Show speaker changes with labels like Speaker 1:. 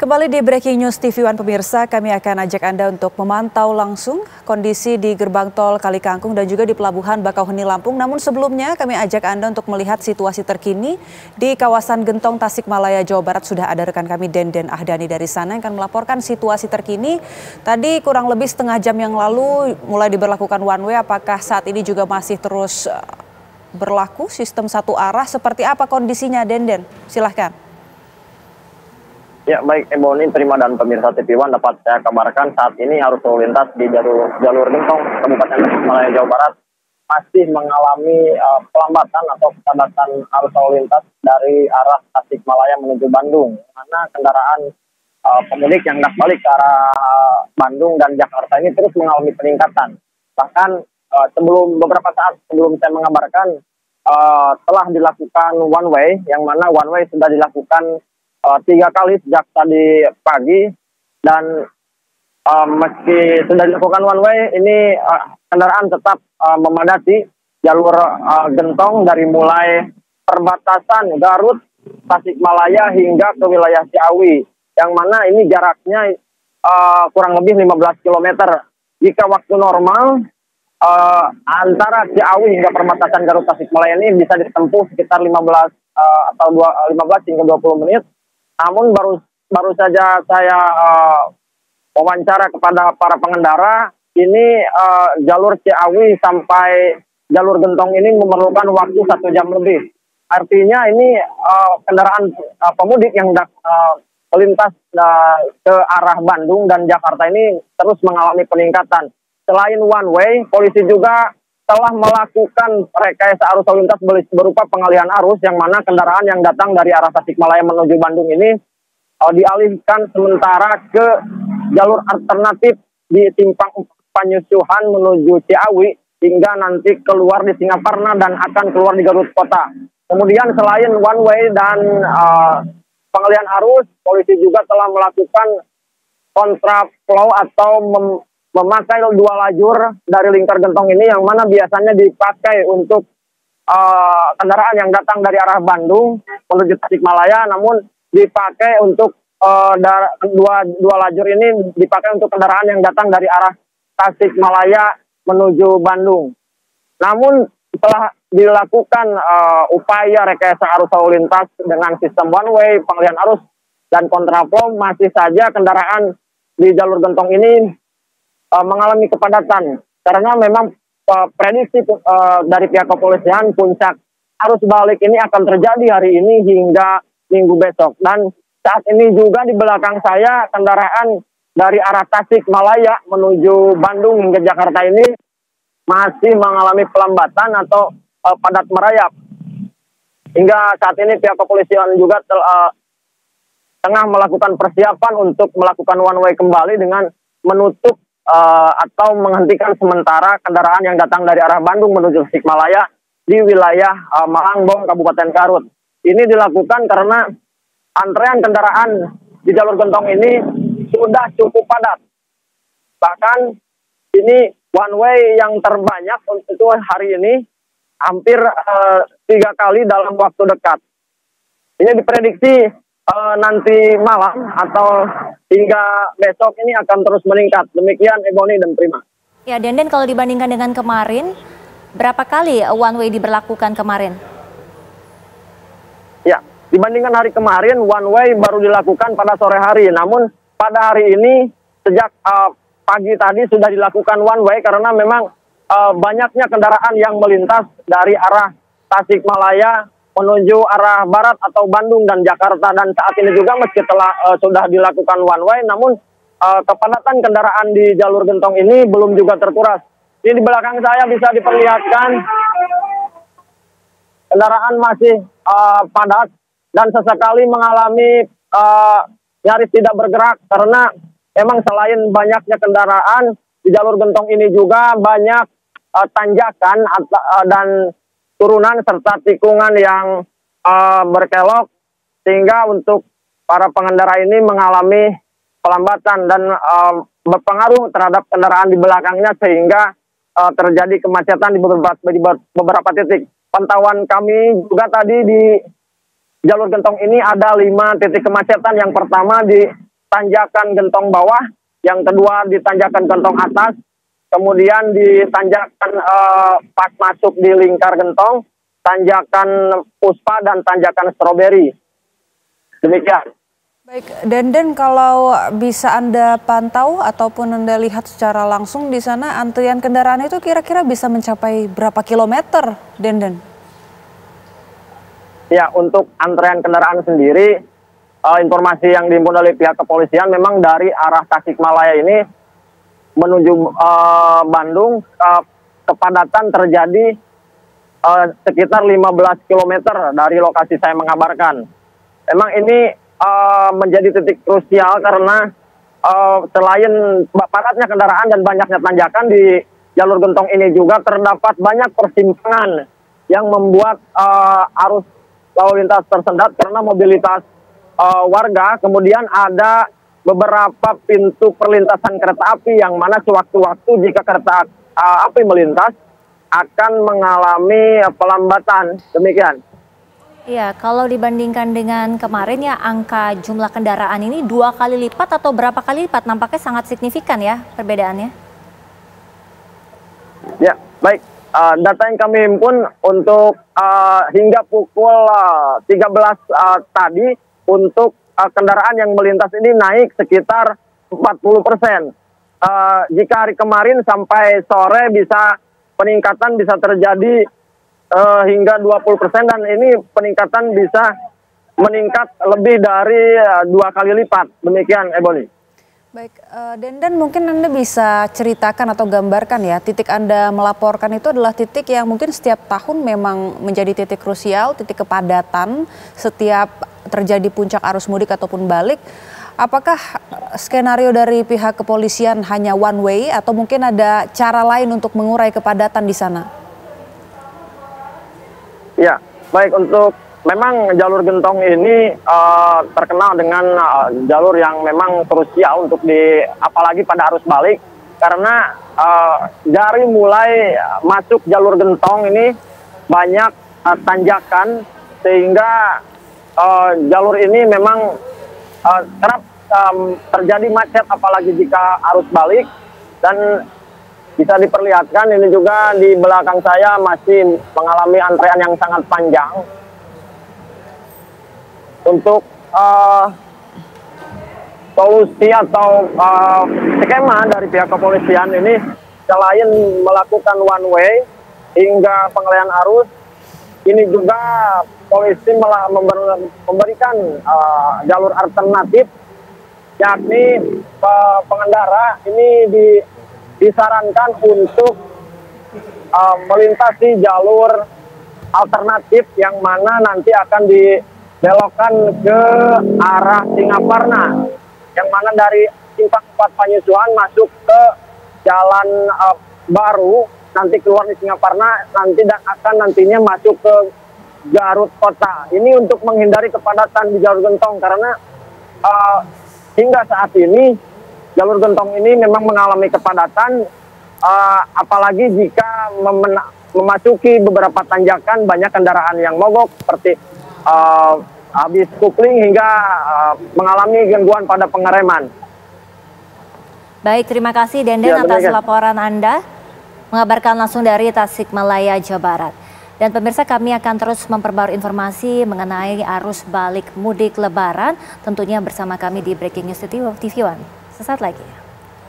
Speaker 1: Kembali di Breaking News TV One pemirsa, kami akan ajak Anda untuk memantau langsung kondisi di gerbang tol Kali Kangkung dan juga di Pelabuhan Bakauheni Lampung. Namun sebelumnya kami ajak Anda untuk melihat situasi terkini di kawasan Gentong Tasikmalaya, Jawa Barat. Sudah ada rekan kami Denden Ahdani dari sana yang akan melaporkan situasi terkini. Tadi kurang lebih setengah jam yang lalu mulai diberlakukan one way, apakah saat ini juga masih terus eh, berlaku sistem satu arah? Seperti apa kondisinya Denden? Silahkan.
Speaker 2: Ya baik Ebony, terima dan pemirsa TV One dapat saya kabarkan saat ini harus lalu lintas di jalur jalur Gentong Kabupaten Tasikmalaya Jawa Barat masih mengalami uh, pelambatan atau kepadatan arus lalu lintas dari arah Tasikmalaya menuju Bandung karena kendaraan uh, pemudik yang hendak balik ke arah Bandung dan Jakarta ini terus mengalami peningkatan. Bahkan uh, sebelum beberapa saat sebelum saya mengabarkan uh, telah dilakukan one way yang mana one way sudah dilakukan uh, tiga kali sejak tadi pagi. Dan uh, meski sudah dilakukan one way ini uh, kendaraan tetap uh, memadati jalur uh, gentong dari mulai perbatasan Garut, Tasikmalaya hingga ke wilayah Ciawi. Yang mana ini jaraknya uh, kurang lebih 15 km. Jika waktu normal uh, antara Ciawi hingga perbatasan Garut Tasikmalaya ini bisa ditempuh sekitar 15 uh, atau 2, 15 hingga 20 menit namun baru baru saja saya uh, wawancara kepada para pengendara, ini uh, jalur Ciawi sampai jalur Gentong ini memerlukan waktu satu jam lebih. Artinya ini uh, kendaraan uh, pemudik yang uh, melintas uh, ke arah Bandung dan Jakarta ini terus mengalami peningkatan. Selain one way, polisi juga telah melakukan rekayasa arus lalu lintas berupa pengalihan arus yang mana kendaraan yang datang dari arah Tasikmalaya menuju Bandung ini uh, dialihkan sementara ke jalur alternatif di simpang Panyusuhan menuju Ciawi hingga nanti keluar di Singaparna dan akan keluar di Garut Kota. Kemudian selain one way dan uh, pengalihan arus, polisi juga telah melakukan kontraflow atau memakai dua lajur dari lingkar gentong ini yang mana biasanya dipakai untuk uh, kendaraan yang datang dari arah Bandung menuju Tasikmalaya namun dipakai untuk uh, dua dua lajur ini dipakai untuk kendaraan yang datang dari arah Tasikmalaya menuju Bandung. Namun setelah dilakukan uh, upaya rekayasa arus lalu lintas dengan sistem one way, pengalihan arus dan kontraflow masih saja kendaraan di jalur gentong ini uh, mengalami kepadatan. Karena memang uh, prediksi uh, dari pihak kepolisian puncak arus balik ini akan terjadi hari ini hingga minggu besok. Dan saat ini juga di belakang saya kendaraan dari arah Tasik Malaya menuju Bandung hingga Jakarta ini masih mengalami pelambatan atau uh, padat merayap. Hingga saat ini pihak kepolisian juga tel, uh, tengah melakukan persiapan untuk melakukan one way kembali dengan menutup uh, atau menghentikan sementara kendaraan yang datang dari arah Bandung menuju Tasikmalaya di wilayah uh, Malangbong, Kabupaten Garut. Ini dilakukan karena antrean kendaraan di jalur gentong ini sudah cukup padat. Bahkan ini one way yang terbanyak untuk hari ini hampir uh, tiga kali dalam waktu dekat. Ini diprediksi uh, nanti malam atau hingga besok ini akan terus meningkat. Demikian Ebony dan Prima.
Speaker 1: Ya, Denden kalau dibandingkan dengan kemarin, berapa kali one way diberlakukan kemarin?
Speaker 2: Ya, dibandingkan hari kemarin one way baru dilakukan pada sore hari. Namun pada hari ini sejak uh, pagi tadi sudah dilakukan one way karena memang uh, banyaknya kendaraan yang melintas dari arah Tasikmalaya menuju arah barat atau Bandung dan Jakarta dan saat ini juga meski telah uh, sudah dilakukan one way namun uh, kepadatan kendaraan di jalur gentong ini belum juga terkuras. Ini di belakang saya bisa diperlihatkan kendaraan masih uh, padat dan sesekali mengalami uh, nyaris tidak bergerak karena memang selain banyaknya kendaraan di jalur gentong ini juga banyak uh, tanjakan uh, dan turunan serta tikungan yang uh, berkelok sehingga untuk para pengendara ini mengalami pelambatan dan uh, berpengaruh terhadap kendaraan di belakangnya sehingga uh, terjadi kemacetan di beberapa, di beberapa titik. Pantauan kami juga tadi di jalur gentong ini ada lima titik kemacetan. Yang pertama di tanjakan gentong bawah, yang kedua di tanjakan gentong atas, kemudian di tanjakan uh, pas masuk di lingkar gentong, tanjakan puspa dan tanjakan stroberi. Demikian.
Speaker 1: Baik, Denden kalau bisa Anda pantau ataupun Anda lihat secara langsung di sana antrian kendaraan itu kira-kira bisa mencapai berapa kilometer, Denden?
Speaker 2: Ya, untuk antrean kendaraan sendiri, uh, informasi yang dihimpun oleh pihak kepolisian memang dari arah Tasikmalaya ini menuju uh, Bandung, uh, kepadatan terjadi uh, sekitar 15 km dari lokasi saya mengabarkan. Memang ini uh, menjadi titik krusial karena uh, selain padatnya kendaraan dan banyaknya tanjakan di jalur gentong ini juga terdapat banyak persimpangan yang membuat uh, arus lalu lintas tersendat karena mobilitas uh, warga. Kemudian ada beberapa pintu perlintasan kereta api yang mana sewaktu-waktu jika kereta uh, api melintas akan mengalami pelambatan. Demikian.
Speaker 3: Iya, kalau dibandingkan dengan kemarin ya angka jumlah kendaraan ini dua kali lipat atau berapa kali lipat nampaknya sangat signifikan ya perbedaannya.
Speaker 2: Ya, baik. Uh, data yang kami himpun untuk uh, hingga pukul uh, 13 uh, tadi untuk uh, kendaraan yang melintas ini naik sekitar 40 persen. Uh, jika hari kemarin sampai sore bisa peningkatan bisa terjadi uh, hingga 20 persen dan ini peningkatan bisa meningkat lebih dari uh, dua kali lipat. Demikian, Ebony.
Speaker 1: Baik, uh, Denden mungkin Anda bisa ceritakan atau gambarkan ya, titik Anda melaporkan itu adalah titik yang mungkin setiap tahun memang menjadi titik krusial, titik kepadatan setiap terjadi puncak arus mudik ataupun balik. Apakah skenario dari pihak kepolisian hanya one way atau mungkin ada cara lain untuk mengurai kepadatan di sana?
Speaker 2: Ya, baik untuk memang jalur gentong ini uh, terkenal dengan uh, jalur yang memang krusial untuk di apalagi pada arus balik karena uh, dari mulai masuk jalur gentong ini banyak uh, tanjakan sehingga uh, jalur ini memang uh, kerap um, terjadi macet apalagi jika arus balik dan bisa diperlihatkan ini juga di belakang saya masih mengalami antrean yang sangat panjang. Untuk uh, solusi atau uh, skema dari pihak kepolisian ini selain melakukan one way hingga pengalian arus, ini juga polisi malah memberikan uh, jalur alternatif yakni pengendara ini di disarankan untuk uh, melintasi jalur alternatif yang mana nanti akan dibelokkan ke arah Singaparna. Yang mana dari simpang 4 Panyusuan masuk ke jalan uh, baru nanti keluar di Singaparna nanti dan akan nantinya masuk ke Garut Kota. Ini untuk menghindari kepadatan di jalur gentong karena uh, hingga saat ini jalur gentong ini memang mengalami kepadatan uh, apalagi jika memasuki beberapa tanjakan banyak kendaraan yang mogok seperti uh, habis kupling hingga uh, mengalami gangguan pada pengereman.
Speaker 3: Baik, terima kasih Denden ya, atas laporan Anda mengabarkan langsung dari Tasikmalaya, Jawa Barat. Dan pemirsa kami akan terus memperbarui informasi mengenai arus balik mudik lebaran tentunya bersama kami di Breaking News TV One. Sesaat lagi.